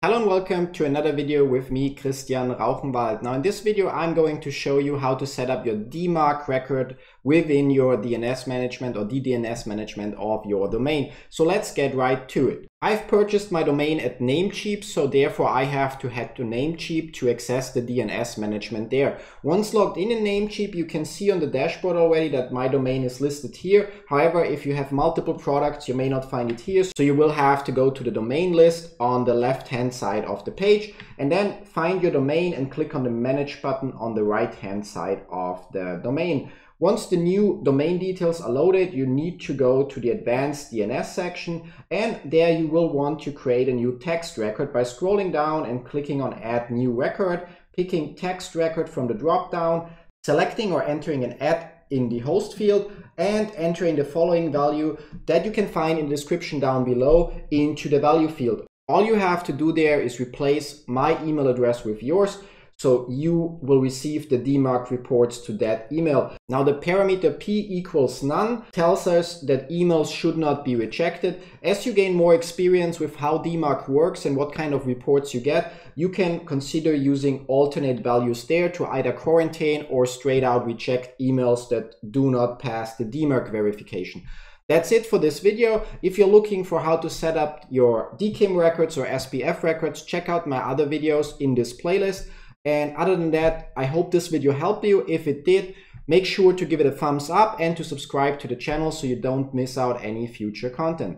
Hello and welcome to another video with me, Christian Rauchenwald. Now in this video, I'm going to show you how to set up your DMARC record within your DNS management or DDNS management of your domain. So let's get right to it. I've purchased my domain at Namecheap, so therefore I have to head to Namecheap to access the DNS management there. Once logged in in Namecheap, you can see on the dashboard already that my domain is listed here. However, if you have multiple products, you may not find it here. So you will have to go to the domain list on the left-hand side of the page and then find your domain and click on the manage button on the right-hand side of the domain. Once the new domain details are loaded, you need to go to the advanced DNS section and there you will want to create a new text record by scrolling down and clicking on add new record, picking text record from the drop down, selecting or entering an ad in the host field and entering the following value that you can find in the description down below into the value field. All you have to do there is replace my email address with yours so you will receive the DMARC reports to that email. Now the parameter p equals none tells us that emails should not be rejected. As you gain more experience with how DMARC works and what kind of reports you get, you can consider using alternate values there to either quarantine or straight out reject emails that do not pass the DMARC verification. That's it for this video. If you're looking for how to set up your DKIM records or SPF records, check out my other videos in this playlist. And other than that, I hope this video helped you. If it did, make sure to give it a thumbs up and to subscribe to the channel so you don't miss out any future content.